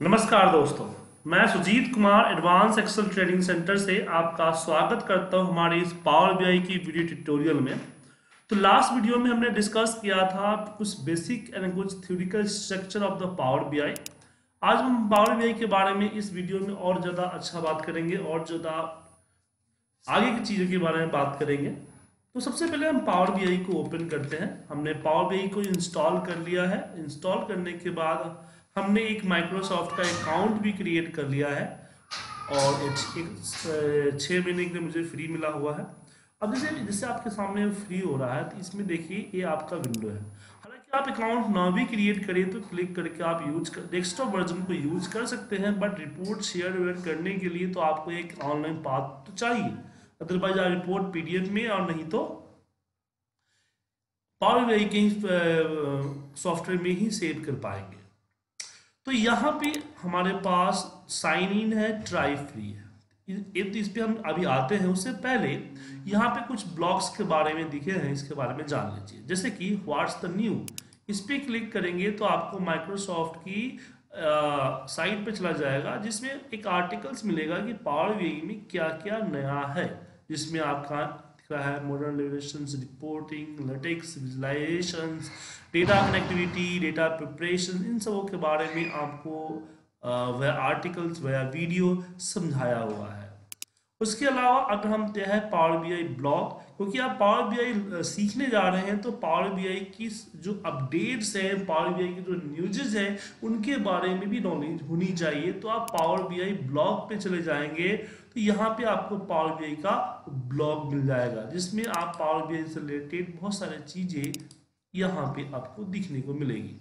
नमस्कार दोस्तों, मैं Sujit Kumar advance Excel training centre से आपका स्वागत करता हूँ हमारे इस पावर बीआई की वीडियो ट्यूटोरियल में। तो लास्ट वीडियो में हमने डिस्कस किया था कुछ बेसिक एंड कुछ theoretical structure of the power BI आज हम पावर बीआई के बारे में इस वीडियो में और ज़्यादा अच्छा बात करेंगे और ज़्यादा आगे की चीज़ों के बारे में बात करेंगे। तो सबसे पहले हम पावर बीआई को ओपन करते हैं। हमने पावर बीआई को इंस्टॉल कर लिया है। इंस्टॉल करने के बाद हमने एक माइक्रोसॉफ्ट का अकाउंट भी क्रिएट कर लिया है और छः महीने के लिए मुझे फ्री मिला हुआ है। अब जैसे जैसे आपके सामने फ्री हो रहा है तो इसमें देखिए, ये आपका विंडो है। हालाँकि आप अकाउंट ना भी क्रिएट करें तो क्लिक करके आप यूज़ कर डेस्कटॉप वर्जन को यूज़ कर सकते हैं बट रिपोर्ट शेयर वेयर करने के लिए तो आपको एक ऑनलाइन पाथ तो चाहिए। अदरवाइज़ आप रिपोर्ट पीडीएफ में और नहीं तो पावर के सॉफ्टवेयर में ही सेव कर पाएँगे। तो यहाँ पे हमारे पास साइन इन है, ट्राई फ्री है। इस पे हम अभी आते हैं उससे पहले यहाँ पे कुछ ब्लॉग्स के बारे में दिखे हैं, इसके बारे में जान लीजिए। जैसे कि व्हाट्स द न्यू इस पर क्लिक करेंगे तो आपको माइक्रोसॉफ्ट की साइट पे चला जाएगा, जिसमें एक आर्टिकल्स मिलेगा कि पावर वी में क्या क्या नया है, जिसमें आपका रहा है modern reporting latest visualisations data connectivity data preparation इन सबों के बारे में आपको वह आर्टिकल्स वह वीडियो समझाया हुआ है। उसके अलावा अगर हम ते हैं पावर बी आई ब्लॉग क्योंकि आप पावर बी आई सीखने जा रहे हैं तो पावर बी आई की जो अपडेट्स हैं पावर बी आई की जो न्यूजेज हैं, उनके बारे में भी नॉलेज होनी चाहिए। तो आप पावर बी आई ब्लॉग पे चले जाएँगे तो यहाँ पे आपको पावर बी आई का ब्लॉग मिल जाएगा, जिसमें आप पावर बी आई से रिलेटेड बहुत सारी चीज़ें यहाँ पे आपको दिखने को मिलेगी।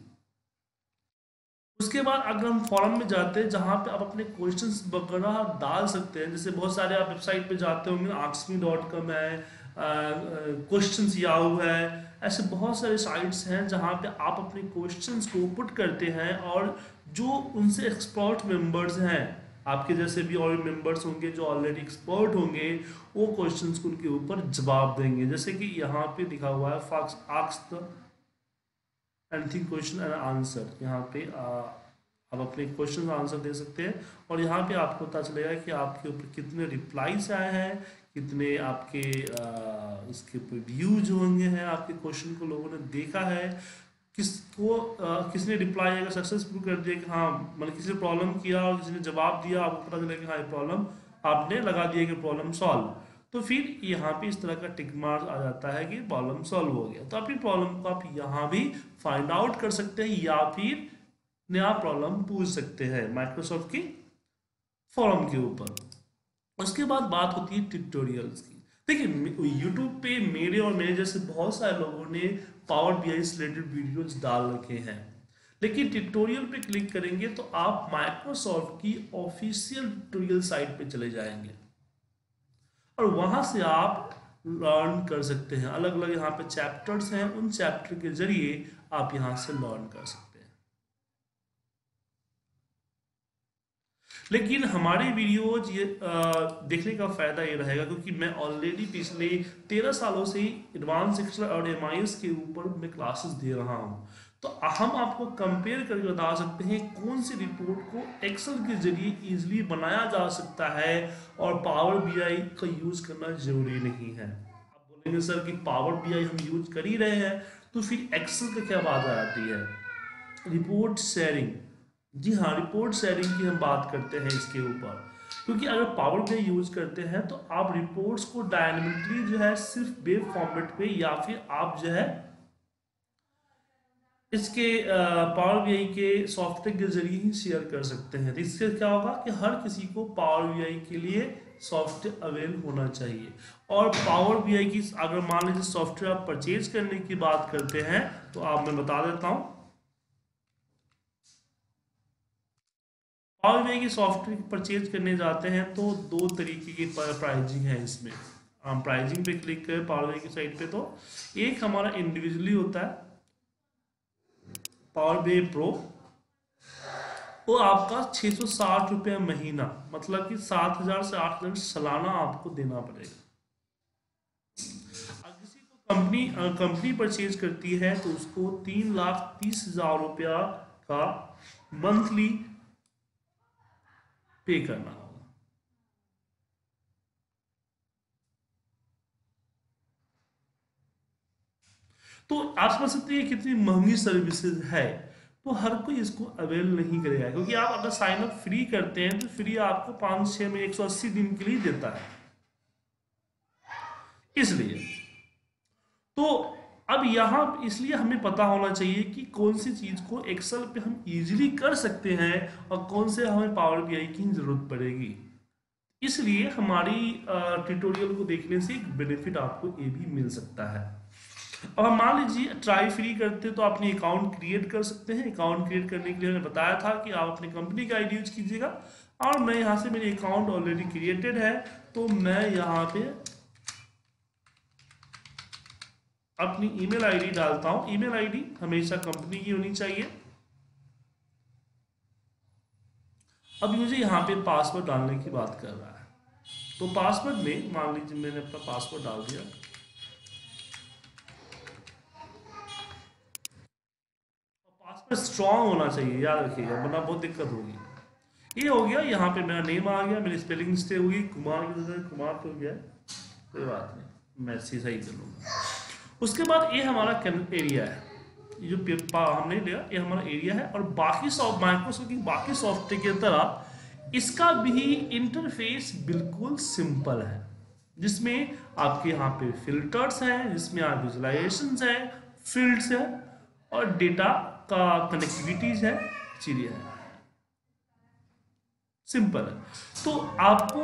उसके बाद अगर हम फॉरम में जाते हैं, जहाँ पे आप अपने क्वेश्चंस वगैरह डाल सकते हैं, जैसे बहुत सारे आप वेबसाइट पे जाते होंगे आक्समी डॉट कॉम है क्वेश्चन याहू है, ऐसे बहुत सारे साइट्स हैं जहाँ पे आप अपने क्वेश्चंस को पुट करते हैं और जो उनसे एक्सपर्ट मेंबर्स हैं आपके जैसे भी और मेंबर्स होंगे जो ऑलरेडी एक्सपर्ट होंगे वो क्वेश्चंस को उनके ऊपर जवाब देंगे। जैसे कि यहाँ पे लिखा हुआ है fox आक्स the anything question and answer यहाँ पे आ, आप अपने क्वेश्चन आंसर दे सकते हैं। और यहाँ पे आपको पता चलेगा कि आपके ऊपर कितने रिप्लाईज आए हैं कितने आपके आ, इसके ऊपर व्यूज़ होंगे हैं आपके क्वेश्चन को लोगों ने देखा है। किसको किसने रिप्लाई अगर सक्सेसफुल कर दिया कि हाँ मतलब किसी ने प्रॉब्लम किया और किसी ने जवाब दिया, आपको पता चला कि हाँ ये प्रॉब्लम आपने लगा दिया कि प्रॉब्लम सॉल्व तो फिर यहाँ पे इस तरह का टिक मार्क आ जाता है कि प्रॉब्लम सॉल्व हो गया. तो अपनी प्रॉब्लम को आप यहाँ भी फाइंड आउट कर सकते हैं या फिर नया प्रॉब्लम पूछ सकते हैं माइक्रोसॉफ्ट की फॉरम के ऊपर. उसके बाद बात होती है ट्यूटोरियल्स की. देखिए यूट्यूब पे मेरे और मेरे जैसे बहुत सारे लोगों ने power B I related videos डाल रखे हैं। लेकिन ट्यूटोरियल पे क्लिक करेंगे तो आप माइक्रोसॉफ्ट की ऑफिशियल ट्यूटोरियल साइट पे चले जाएँगे। और वहाँ से आप लर्न कर सकते हैं। अलग अलग यहाँ पे चैप्टर्स हैं, उन चैप्टर के ज़रिए आप यहाँ से लर्न कर सकते हैं। लेकिन हमारे वीडियोज़ ये देखने का फ़ायदा ये रहेगा, क्योंकि मैं ऑलरेडी पिछले तेरह सालों से एडवांस एक्सल और एम के ऊपर मैं क्लासेस दे रहा हूँ। तो हम आपको कंपेयर करके बता सकते हैं कौन सी रिपोर्ट को एक्सेल के ज़रिए इजीली बनाया जा सकता है और पावर बीआई का यूज़ करना ज़रूरी नहीं है। आप बोलेंगे, सर, कि पावर बीआई हम यूज़ कर ही रहे हैं। तो फिर एक्सेल का क्या बात आती है? रिपोर्ट शेयरिंग जी हाँ रिपोर्ट शेयरिंग की हम बात करते हैं इसके ऊपर। क्योंकि अगर पावर पे यूज़ करते हैं तो आप रिपोर्ट्स को डायनेमिकली जो है सिर्फ़ वेब फॉर्मेट पे या फिर आप जो है इसके पावर वी के सॉफ्टवेयर के ज़रिए ही शेयर कर सकते हैं। तो इससे क्या होगा कि हर किसी को पावर वी के लिए सॉफ्टवेयर अवेल होना चाहिए। और पावर वी की, अगर मान लीजिए सॉफ्टवेयर आप परचेज करने की बात करते हैं तो आप, मैं बता देता हूँ पावर वी की सॉफ्टवेयर परचेज करने जाते हैं तो दो तरीके की प्राइजिंग है इसमें। हम प्राइजिंग पे क्लिक करें पावर वी की साइट पे तो एक हमारा इंडिविजुअली होता है पावर बे प्रो वो आपका छः सौ साठ रुपये महीना मतलब कि सात हज़ार से आठ हज़ार सालाना आपको देना पड़ेगा। अगर किसी को कंपनी कंपनी परचेज करती है तो उसको तीन लाख तीस हज़ार रुपया का मंथली पे करना होगा। तो आप समझ सकते हैं कितनी महँगी सर्विसेज़ है तो हर कोई इसको अवेल नहीं करेगा, क्योंकि आप अगर साइन अप फ्री करते हैं तो फ्री आपको पाँच छह में एक सौ अस्सी दिन के लिए देता है। इसलिए तो अब यहाँ इसलिए हमें पता होना चाहिए कि कौन सी चीज़ को एक्सेल पे हम इजीली कर सकते हैं और कौन से हमें पावर बीआई की ज़रूरत पड़ेगी। इसलिए हमारी ट्यूटोरियल को देखने से एक बेनिफिट आपको ये भी मिल सकता है। अब हम मान लीजिए ट्राई फ्री करते तो अपनी अकाउंट क्रिएट कर सकते हैं। अकाउंट क्रिएट करने के लिए मैंने बताया था कि आप अपनी कंपनी का आईडी यूज़ कीजिएगा। और मैं यहाँ से मेरी अकाउंट ऑलरेडी क्रिएटेड है तो मैं यहाँ पे अपनी ईमेल आईडी डालता हूँ। ईमेल आईडी हमेशा कंपनी की होनी चाहिए। अब मुझे यहाँ पे पासवर्ड डालने की बात कर रहा है तो पासवर्ड में, मान लीजिए मैंने अपना पासवर्ड डाल दिया। पासवर्ड स्ट्रांग होना चाहिए, याद रखिएगा, वरना बहुत दिक्कत होगी। ये हो गया, यहाँ पे मेरा नेम आ गया, मेरी स्पेलिंग मिस्टेक होगी कुमार कुमार तो गया। कोई बात नहीं, मैं सही कर लूँगा। उसके बाद ये हमारा एरिया है। जो हमने लिया, ये हमारा एरिया है और बाकी सॉफ्ट माइक्रोसॉफ्ट की बाकी सॉफ्टवेयर की तरह इसका भी इंटरफेस बिल्कुल सिंपल है। जिसमें आपके यहाँ पे फिल्टर्स हैं, जिसमें आप विजुलाइजेशन है फील्ड्स है और डेटा का कनेक्टिविटीज है, चीज़ें है। सिंपल है। तो आपको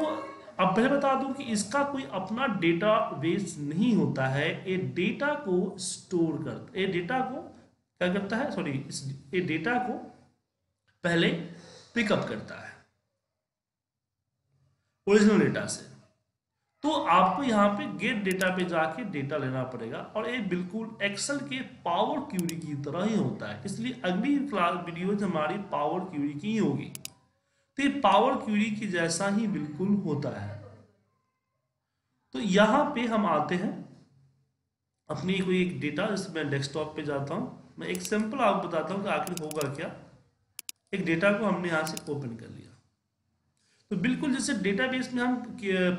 अब पहले बता दूँ कि इसका कोई अपना डेटा बेस नहीं होता है। ये डेटा को स्टोर कर, ये डेटा को क्या करता है? सॉरी ये डेटा को पहले पिकअप करता है। ओरिजिनल डेटा से। तो आपको यहाँ पे गेट डेटा पे जाके डेटा लेना पड़ेगा और ये बिल्कुल एक्सेल के पावर क्यूरी की तरह ही होता है। इसलिए अगली वीडियो हमारी पावर क्यूरी की ही होगी। तो ये पावर क्यूरी की जैसा ही बिल्कुल होता है। तो यहाँ पे हम आते हैं। अपनी कोई एक डेटा जैसे मैं डेस्कटॉप पे जाता हूँ, मैं एक सिंपल आपको बताता हूँ कि आखिर होगा क्या। एक डेटा को हमने यहाँ से ओपन कर लिया। तो बिल्कुल जैसे डेटाबेस में हम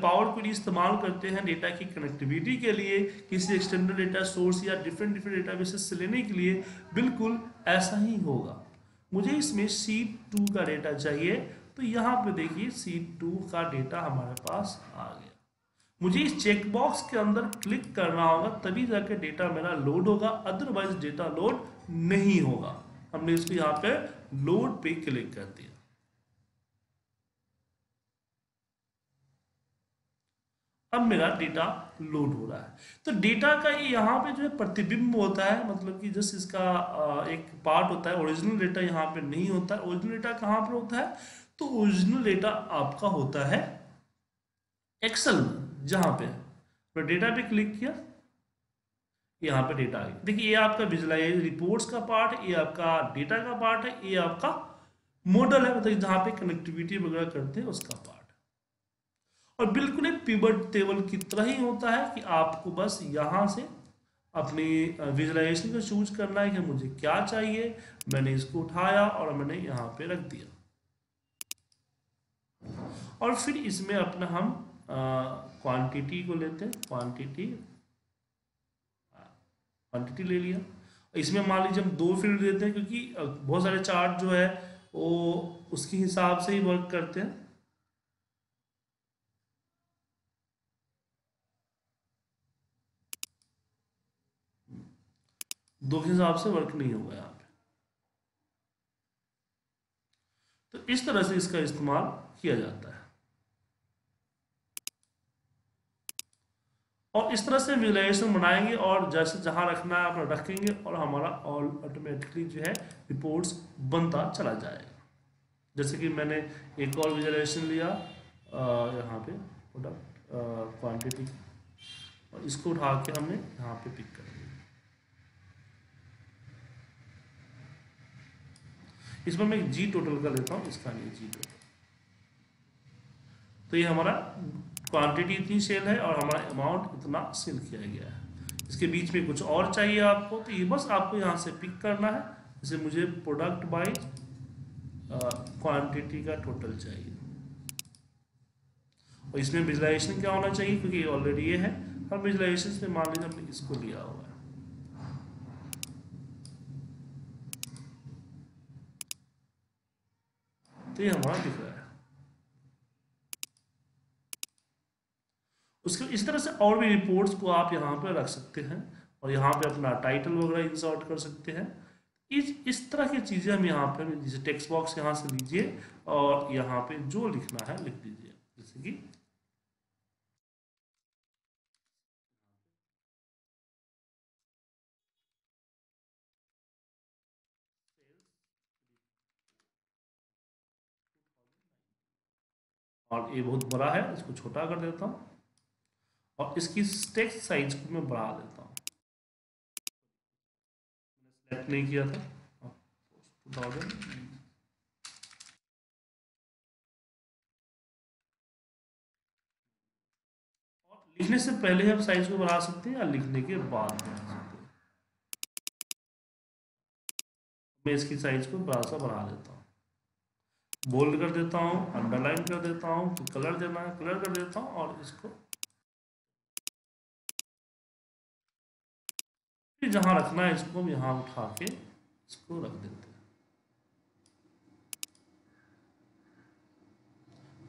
पावर क्वेरी इस्तेमाल करते हैं डेटा की कनेक्टिविटी के लिए, किसी एक्सटेंडेड डेटा सोर्स या डिफरेंट डिफरेंट डेटाबेसेस से लेने के लिए, बिल्कुल ऐसा ही होगा। मुझे इसमें सी टू का डेटा चाहिए। तो यहाँ पे देखिए सी टू का डेटा हमारे पास आ गया। मुझे इस चेक बॉक्स के अंदर क्लिक करना होगा, तभी जाके डेटा मेरा लोड होगा अदरवाइज़ डेटा लोड नहीं होगा। हमने इसको यहाँ पे लोड पे क्लिक कर दिया। अब मेरा डेटा लोड हो रहा है। तो डेटा का ये यहाँ पे जो है प्रतिबिंब होता है मतलब कि जस्ट इसका एक पार्ट होता है। ओरिजिनल डेटा यहाँ पे नहीं होता। है ओरिजिनल डेटा कहाँ पर होता है? तो ओरिजिनल डेटा आपका होता है एक्सेल जहाँ पे। तो डेटा पे क्लिक किया, यहाँ पे डेटा आ गया। देखिए, ये आपका विजुलाइज रिपोर्ट्स का पार्ट ये आपका डेटा का पार्ट है, ये आपका मॉडल है। मतलब जहाँ पे कनेक्टिविटी वगैरह करते हैं, उसका पार्ट और बिल्कुल एक पिवट टेबल की तरह ही होता है कि आपको बस यहाँ से अपनी विजुलाइजेशन को चूज़ करना है कि मुझे क्या चाहिए। मैंने इसको उठाया और मैंने यहाँ पे रख दिया। और फिर इसमें अपना हम क्वांटिटी को लेते हैं क्वांटिटी क्वांटिटी ले लिया। इसमें मान लीजिए हम दो फ़ील्ड देते हैं, क्योंकि बहुत सारे चार्ट जो है, वो उसके हिसाब से ही वर्क करते हैं। दो के हिसाब से वर्क नहीं होगा यहाँ पे। तो इस तरह से इसका इस्तेमाल किया जाता है। और इस तरह से विजुलाइजेशन बनाएँगे और जैसे जहाँ रखना है अपना रखेंगे और हमारा ऑल ऑटोमेटिकली जो है रिपोर्ट्स बनता चला जाएगा जैसे कि मैंने एक और विजुलाइजेशन लिया यहाँ पे प्रोडक्ट क्वांटिटी और इसको उठा के हमने यहाँ पे पिक कर लिया इसमें मैं जी टोटल का लेता हूँ, इसका नहीं जी टोटल तो ये हमारा क्वांटिटी इतनी सेल है और हमारा अमाउंट इतना सेल किया गया है। इसके बीच में कुछ और चाहिए आपको तो ये बस आपको यहाँ से पिक करना है। जैसे मुझे प्रोडक्ट बाई क्वांटिटी का टोटल चाहिए। और इसमें विजुलाइजेशन क्या होना चाहिए? क्योंकि ऑलरेडी ये है। और विजुलाइजेशन में मान लीजिए हमने इसको लिया हुआ है। तो ये हमारा दिख रहा है। उसके इस तरह से और भी रिपोर्ट्स को आप यहाँ पर रख सकते हैं और यहाँ पे अपना टाइटल वगैरह इंसर्ट कर सकते हैं। इस इस तरह की चीज़ें हम यहाँ पे जैसे टेक्स्ट बॉक्स यहाँ से लीजिए और यहाँ पे जो लिखना है लिख दीजिए। जैसे कि और ये बहुत बड़ा है, इसको छोटा कर देता हूँ। और इसकी टेक्स्ट साइज़ को मैं बढ़ा देता हूँ। सेलेक्ट नहीं किया था। लिखने से पहले हम साइज़ को बढ़ा सकते हैं या लिखने के बाद बढ़ा सकते हैं। मैं इसकी साइज़ को बड़ा सा बढ़ा देता हूँ। बोल्ड कर देता हूँ अंडरलाइन कर देता हूँ कलर देना है कलर कर देता हूँ और इसको फिर जहाँ रखना है इसको हम यहाँ उठा के इसको रख देते हैं।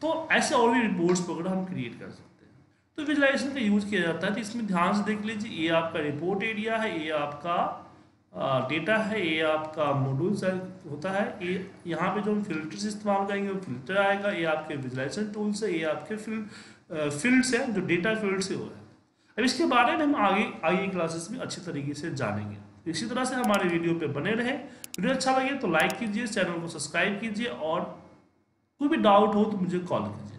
तो ऐसे और भी रिपोर्ट्स वगैरह हम क्रिएट कर सकते हैं। तो विजुलाइजेशन का यूज़ किया जाता है तो इसमें ध्यान से देख लीजिए, ये आपका रिपोर्ट एरिया है, ये आपका डेटा है, ये आपका मॉड्यूल होता है, ये यहाँ पे जो हम फिल्टर्स इस्तेमाल करेंगे, वो फ़िल्टर आएगा, ये आपके विजुलाइजेशन टूल्स है, ये आपके फ़ील्ड फील्ड्स हैं, जो डेटा फ़ील्ड से हो रहा है। अब इसके बारे में हम आगे आगे क्लासेस में अच्छी तरीके से जानेंगे। इसी तरह से हमारे वीडियो पे बने रहे। वीडियो अच्छा लगे तो लाइक कीजिए, चैनल को सब्सक्राइब कीजिए और कोई भी डाउट हो तो मुझे कॉल कीजिए।